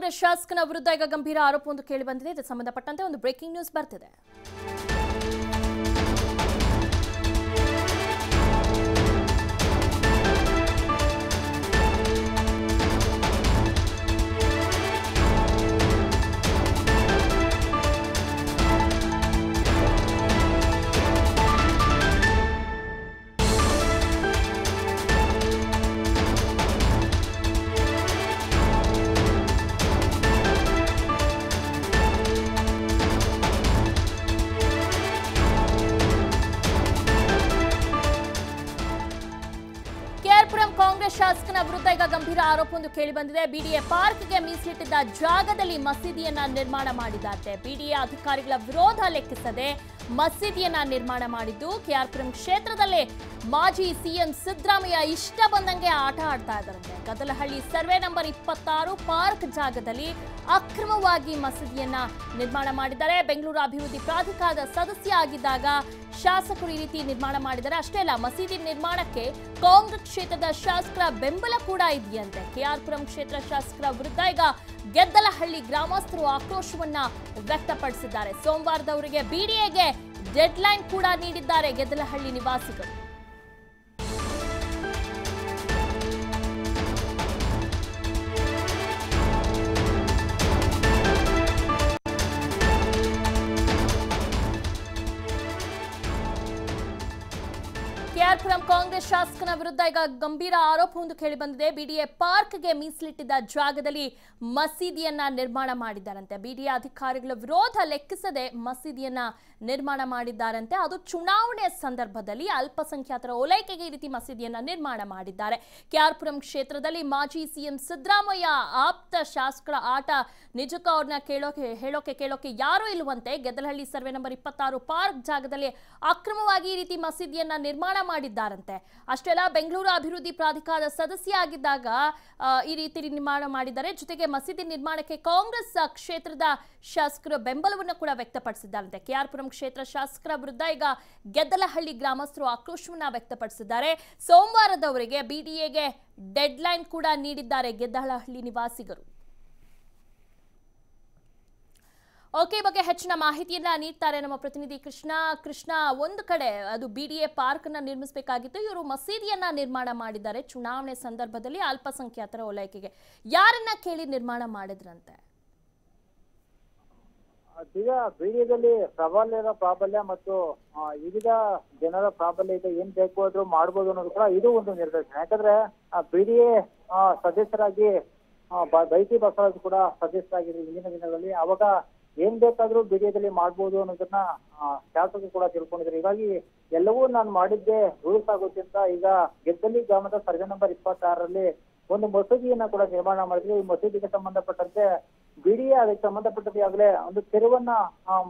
ಕಾಂಗ್ರೆಸ್ ಶಾಸಕನ ವಿರುದ್ಧ ಈಗ ಗಂಭೀರ ಆರೋಪವೊಂದು ಕೇಳಿ ಬಂದಿದೆ. ಇದಕ್ಕೆ ಸಂಬಂಧಪಟ್ಟಂತೆ ಒಂದು ಬ್ರೇಕಿಂಗ್ ನ್ಯೂಸ್ ಬರ್ತಿದೆ. ಶಾಸಕನ ವಿರುದ್ಧ ಈಗ ಗಂಭೀರ ಆರೋಪವೊಂದು ಕೇಳಿಬಂದಿದೆ ಬಿಡಿಎ ಪಾರ್ಕ್ಗೆ ಮೀಸಲಿಟ್ಟಿದ್ದ ಜಾಗದಲ್ಲಿ ಮಸೀದಿಯನ್ನ ನಿರ್ಮಾಣ ಮಾಡಿದ್ದಾರೆ. ಬಿಡಿಎ ಅಧಿಕಾರಿಗಳ ವಿರೋಧ ಲೆಕ್ಕಿಸದೆ ಮಸೀದಿಯನ್ನ ನಿರ್ಮಾಣ ಮಾಡಿದ್ದು ಕೆಆರ್ಪುರಂ ಕ್ಷೇತ್ರದಲ್ಲೇ ಮಾಜಿ ಸಿಎಂ ಸಿದ್ದರಾಮಯ್ಯ ಇಷ್ಟ ಬಂದಂಗೆ ಆಟ ಆಡ್ತಾ ಇದ್ದಾರಂತೆ. ಗದಲಹಳ್ಳಿ ಸರ್ವೆ ನಂಬರ್ ಇಪ್ಪತ್ತಾರು ಪಾರ್ಕ್ ಜಾಗದಲ್ಲಿ ಅಕ್ರಮವಾಗಿ ಮಸೀದಿಯನ್ನ ನಿರ್ಮಾಣ ಮಾಡಿದ್ದಾರೆ. ಬೆಂಗಳೂರು ಅಭಿವೃದ್ಧಿ ಪ್ರಾಧಿಕಾರದ ಸದಸ್ಯ ಆಗಿದ್ದಾಗ ಶಾಸಕರು ಈ ರೀತಿ ನಿರ್ಮಾಣ ಮಾಡಿದ್ದಾರೆ. ಅಷ್ಟೇ ಅಲ್ಲ, ಮಸೀದಿ ನಿರ್ಮಾಣಕ್ಕೆ ಕಾಂಗ್ರೆಸ್ ಕ್ಷೇತ್ರದ ಶಾಸಕರ ಬೆಂಬಲ ಕೂಡ ಇದೆಯಂತೆ. ಕೆಆರ್ಪುರಂ ಕ್ಷೇತ್ರ ಶಾಸಕರ ವಿರುದ್ಧ ಈಗ ಗೆದ್ದಲಹಳ್ಳಿ ಗ್ರಾಮಸ್ಥರು ಆಕ್ರೋಶವನ್ನ ವ್ಯಕ್ತಪಡಿಸಿದ್ದಾರೆ. ಸೋಮವಾರದವರಿಗೆ ಬಿಡಿಎಗೆ ಡೆಡ್ಲೈನ್ ಕೂಡ ನೀಡಿದ್ದಾರೆ ಗೆದ್ದಲಹಳ್ಳಿ ನಿವಾಸಿಗಳು. ಕೆಆರ್ಪುರಂ ಕಾಂಗ್ರೆಸ್ ಶಾಸಕನ ವಿರುದ್ಧ ಈಗ ಗಂಭೀರ ಆರೋಪವೊಂದು ಕೇಳಿಬಂದಿದೆ ಬಿಡಿಎ ಪಾರ್ಕ್ಗೆ ಮೀಸಲಿಟ್ಟಿದ್ದ ಜಾಗದಲ್ಲಿ ಮಸೀದಿಯನ್ನ ನಿರ್ಮಾಣ ಮಾಡಿದ್ದಾರಂತೆ. ಬಿಡಿಎ ಅಧಿಕಾರಿಗಳ ವಿರೋಧ ಲೆಕ್ಕಿಸದೆ ಮಸೀದಿಯನ್ನ ನಿರ್ಮಾಣ ಮಾಡಿದ್ದಾರಂತೆ. ಅದು ಚುನಾವಣೆ ಸಂದರ್ಭದಲ್ಲಿ ಅಲ್ಪಸಂಖ್ಯಾತರ ಓಲೈಕೆಗೆ ಈ ರೀತಿ ಮಸೀದಿಯನ್ನ ನಿರ್ಮಾಣ ಮಾಡಿದ್ದಾರೆ. ಕೆಆರ್ಪುರಂ ಕ್ಷೇತ್ರದಲ್ಲಿ ಮಾಜಿ ಸಿಎಂ ಸಿದ್ದರಾಮಯ್ಯ ಆಪ್ತ ಶಾಸಕರ ಆಟ ನಿಜಕ್ಕೂ ಅವ್ರನ್ನ ಕೇಳೋಕೆ, ಹೇಳೋಕೆ, ಕೇಳೋಕೆ ಯಾರೂ ಇಲ್ಲವಂತೆ ಗೆದ್ದಲಹಳ್ಳಿ ಸರ್ವೆ ನಂಬರ್ ಇಪ್ಪತ್ತಾರು ಪಾರ್ಕ್ ಜಾಗದಲ್ಲಿ ಅಕ್ರಮವಾಗಿ ಈ ರೀತಿ ಮಸೀದಿಯನ್ನ ನಿರ್ಮಾಣ ಮಾಡಿದ್ದಾರಂತೆ. ಅಷ್ಟೆಲ್ಲ ಬೆಂಗಳೂರು ಅಭಿವೃದ್ಧಿ ಪ್ರಾಧಿಕಾರದ ಸದಸ್ಯ ಆಗಿದ್ದಾಗ ಈ ರೀತಿ ನಿರ್ಮಾಣ ಮಾಡಿದ್ದಾರೆ. ಜೊತೆಗೆ ಮಸೀದಿ ನಿರ್ಮಾಣಕ್ಕೆ ಕಾಂಗ್ರೆಸ್ ಕ್ಷೇತ್ರದ ಶಾಸಕರ ಬೆಂಬಲವನ್ನು ಕೂಡ ವ್ಯಕ್ತಪಡಿಸಿದ್ದಾರಂತೆ. ಕೆಆರ್ಪುರಂ ಕ್ಷೇತ್ರ ಶಾಸಕರ ವಿರುದ್ಧ ಈಗ ಗೆದ್ದಲಹಳ್ಳಿ ಗ್ರಾಮಸ್ಥರು ಆಕ್ರೋಶವನ್ನ ವ್ಯಕ್ತಪಡಿಸಿದ್ದಾರೆ. ಸೋಮವಾರದವರೆಗೆ ಬಿಡಿಎಗೆ ಡೆಡ್ಲೈನ್ ಕೂಡ ನೀಡಿದ್ದಾರೆ ಗೆದ್ದಲಹಳ್ಳಿ ನಿವಾಸಿಗರು. ಓಕೆ ಬಗ್ಗೆ ಹೆಚ್ಚಿನ ಮಾಹಿತಿಯನ್ನ ನೀಡ್ತಾರೆ ನಮ್ಮ ಪ್ರತಿನಿಧಿ ಕೃಷ್ಣ. ಕೃಷ್ಣ, ಒಂದು ಕಡೆ ಅದು ಬಿ ಡಿ ಎ ಪಾರ್ಕ್ನ ನಿರ್ಮಿಸಬೇಕಾಗಿತ್ತು. ಇವರು ಮಸೀದಿಯನ್ನ ನಿರ್ಮಾಣ ಮಾಡಿದ್ದಾರೆ ಚುನಾವಣೆ ಸಂದರ್ಭದಲ್ಲಿ ಅಲ್ಪಸಂಖ್ಯಾತರ ಓಲೈಕೆಗೆ. ಯಾರನ್ನ ಕೇಳಿ ನಿರ್ಮಾಣ ಮಾಡಿದ್ರಂತೆ? ಈಗ ಬಿಡಿಎದಲ್ಲಿ ಪ್ರಾಬಲ್ಯದ ಪ್ರಾಬಲ್ಯ ಮತ್ತು ವಿವಿಧ ಜನರ ಪ್ರಾಬಲ್ಯ ಇದೆ, ಏನ್ ಬೇಕು ಆದ್ರೂ ಮಾಡ್ಬೋದು ಅನ್ನೋದು ಕೂಡ ಇದು ಒಂದು ನಿರ್ದೇಶನ. ಯಾಕಂದ್ರೆ ಬಿಡಿಎ ಸದಸ್ಯರಾಗಿ ಬೈತಿ ಬಸವರಾಜ್ ಕೂಡ ಸದಸ್ಯರಾಗಿದ್ರು ಹಿಂದಿನ ದಿನಗಳಲ್ಲಿ. ಅವಾಗ ಏನ್ ಬೇಕಾದ್ರೂ ಬಿಡಿಯದಲ್ಲಿ ಮಾಡ್ಬೋದು ಅನ್ನೋದನ್ನ ಶಾಸಕರು ಕೂಡ ತಿಳ್ಕೊಂಡಿದ್ರು ಹೀಗಾಗಿ ಎಲ್ಲವೂ ನಾನು ಮಾಡಿದ್ದೆ ರೂಲ್ಸ್ ಆಗುತ್ತೆ ಅಂತ ಈಗ ಗೆದ್ದಲಿ ಗ್ರಾಮದ ಸರ್ವೆ ನಂಬರ್ ಇಪ್ಪತ್ತಾರರಲ್ಲಿ ಒಂದು ಮಸೂದಿಯನ್ನ ಕೂಡ ನಿರ್ಮಾಣ ಮಾಡಿದ್ರು. ಈ ಮಸೂದಿಗೆ ಸಂಬಂಧಪಟ್ಟಂತೆ ಬಿಡಿಎ ಅದಕ್ಕೆ ಸಂಬಂಧಪಟ್ಟಂತೆ ಆಗಲೇ ಒಂದು ತೆರವನ್ನ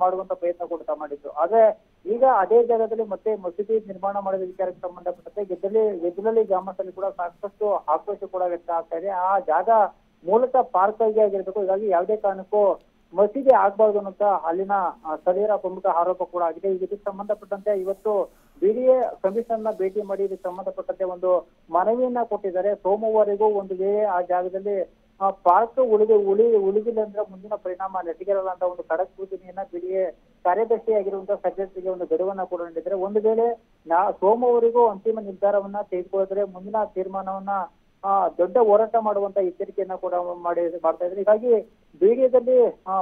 ಮಾಡುವಂತ ಪ್ರಯತ್ನ ಕೂಡ ಮಾಡಿದ್ರು. ಆದ್ರೆ ಈಗ ಅದೇ ಜಾಗದಲ್ಲಿ ಮತ್ತೆ ಮಸೀದಿ ನಿರ್ಮಾಣ ಮಾಡಿದ ವಿಚಾರಕ್ಕೆ ಸಂಬಂಧಪಟ್ಟಂತೆ ಗೆದ್ದಲಿ ಗೆದ್ದಲಲ್ಲಿ ಗ್ರಾಮಸ್ಥರಲ್ಲಿ ಕೂಡ ಸಾಕಷ್ಟು ಆಕ್ರೋಶ ಕೂಡ ವ್ಯಕ್ತ ಆಗ್ತಾ ಇದೆ. ಆ ಜಾಗ ಮೂಲತಃ ಪಾರ್ಕ್ ಆಗಿ ಆಗಿರ್ಬೇಕು. ಹೀಗಾಗಿ ಯಾವುದೇ ಕಾರಣಕ್ಕೂ ಮಸೀದಿ ಆಗ್ಬಾರ್ದು ಅನ್ನೋಂತ ಅಲ್ಲಿನ ಸ್ಥಳೀಯರ ಪ್ರಮುಖ ಆರೋಪ ಕೂಡ ಆಗಿದೆ. ಇದಕ್ಕೆ ಸಂಬಂಧಪಟ್ಟಂತೆ ಇವತ್ತು ಬಿಡಿಎ ಕಮಿಷನ್ನ ಭೇಟಿ ಮಾಡಿ ಇದಕ್ಕೆ ಸಂಬಂಧಪಟ್ಟಂತೆ ಒಂದು ಮನವಿಯನ್ನ ಕೊಟ್ಟಿದ್ದಾರೆ. ಸೋಮವಾರಿಗೂ ಒಂದು ವೇಳೆ ಆ ಜಾಗದಲ್ಲಿ ಪಾರ್ಕ್ ಉಳಿದು, ಉಳಿ, ಉಳಿದಿಲ್ಲ ಅಂದ್ರೆ ಮುಂದಿನ ಪರಿಣಾಮ ನೆಟ್ಟಿಗೆರಲ್ಲ ಅಂತ ಒಂದು ಖಡಕ್ ಸೂಚನೆಯನ್ನ ಬಿಡಿಎ ಕಾರ್ಯದರ್ಶಿಯಾಗಿರುವಂತಹ ಸೆಕ್ರೆಟರಿಗೆ ಒಂದು ಗಡುವನ್ನ ಕೂಡ ನೀಡಿದ್ದಾರೆ. ಒಂದು ವೇಳೆ ನಾ ಸೋಮವಾರಿಗೂ ಅಂತಿಮ ನಿರ್ಧಾರವನ್ನ ತೆಗೆದುಕೊಳ್ಳಿದ್ರೆ ಮುಂದಿನ ತೀರ್ಮಾನವನ್ನ ದೊಡ್ಡ ಹೋರಾಟ ಮಾಡುವಂತ ಎಚ್ಚರಿಕೆಯನ್ನ ಕೂಡ ಮಾಡಿ, ಮಾಡ್ತಾ ಇದ್ದಾರೆ. ಹೀಗಾಗಿ ಬಿಡಿಎದಲ್ಲಿ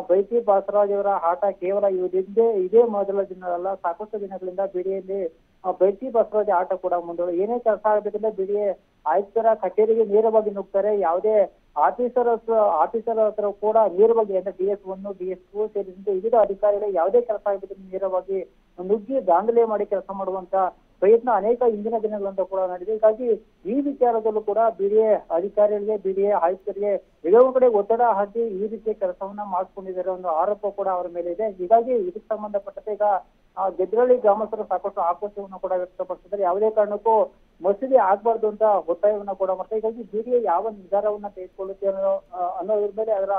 ಬೈತಿ ಬಾಸರಾಜ್ ಅವರ ಆಟ ಕೇವಲ ಇದೇ ಇದೇ ಮೊದಲ ದಿನ ಅಲ್ಲ ಸಾಕಷ್ಟು ದಿನಗಳಿಂದ ಬಿಡಿಯಲ್ಲಿ ಬೈತಿ ಬಸವರಾಜ್ ಆಟ ಕೂಡ ಮುಂದೂಡ ಏನೇ ಕೆಲಸ ಆಗಬೇಕಂದ್ರೆ ಬಿಡಿಎ ಆಯುಕ್ತರ ಕಚೇರಿಗೆ ನೇರವಾಗಿ ನುಗ್ತಾರೆ. ಯಾವುದೇ ಆಫೀಸರ್ ಆಫೀಸರ್ ಹತ್ರ ಕೂಡ ನೇರವಾಗಿ, ಅಂದ್ರೆ D S one D S two ಸೇರಿದಂತೆ ವಿವಿಧ ಅಧಿಕಾರಿಗಳು ಯಾವುದೇ ಕೆಲಸ ಆಗಬೇಕಂದ್ರೆ ನೇರವಾಗಿ ನುಗ್ಗಿ ದಾಂಧಲೆ ಮಾಡಿ ಕೆಲಸ ಮಾಡುವಂತ ಪ್ರಯತ್ನ ಅನೇಕ ಹಿಂದಿನ ದಿನಗಳಿಂದ ಕೂಡ ನಡೆದಿದೆ. ಹೀಗಾಗಿ ಈ ವಿಚಾರದಲ್ಲೂ ಕೂಡ ಬಿಡಿಎ ಅಧಿಕಾರಿಗಳಿಗೆ, ಬಿಡಿಎ ಆಯುಕ್ತರಿಗೆ ಎಲ್ಲವೂ ಕಡೆ ಒತ್ತಡ ಹಾಕಿ ಈ ರೀತಿಯ ಕೆಲಸವನ್ನ ಮಾಡ್ಕೊಂಡಿದ್ದಾರೆ ಒಂದು ಆರೋಪ ಕೂಡ ಅವರ ಮೇಲೆ ಇದೆ. ಹೀಗಾಗಿ ಇದಕ್ಕೆ ಸಂಬಂಧಪಟ್ಟಂತೆ ಈಗ ಗೆದ್ರಳ್ಳಿ ಗ್ರಾಮಸ್ಥರು ಸಾಕಷ್ಟು ಆಕ್ರೋಶವನ್ನು ಕೂಡ ವ್ಯಕ್ತಪಡಿಸಿದ್ದಾರೆ. ಯಾವುದೇ ಕಾರಣಕ್ಕೂ ಮಸೀದಿ ಆಗ್ಬಾರ್ದು ಅಂತ ಒತ್ತಾಯವನ್ನು ಕೂಡ ಮಾಡ್ತಾರೆ ಹೀಗಾಗಿ ಬಿಡಿಎ ಯಾವ ನಿರ್ಧಾರವನ್ನ ತೆಗೆದುಕೊಳ್ಳುತ್ತೆ ಅನ್ನೋ ಅನ್ನೋದ್ರ ಮೇಲೆ ಅದರ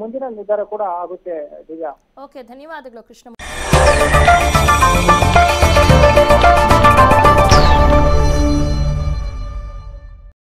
ಮುಂದಿನ ನಿರ್ಧಾರ ಕೂಡ ಆಗುತ್ತೆ. ದಿವ್ಯಾ. ಓಕೆ, ಧನ್ಯವಾದಗಳು ಕೃಷ್ಣ.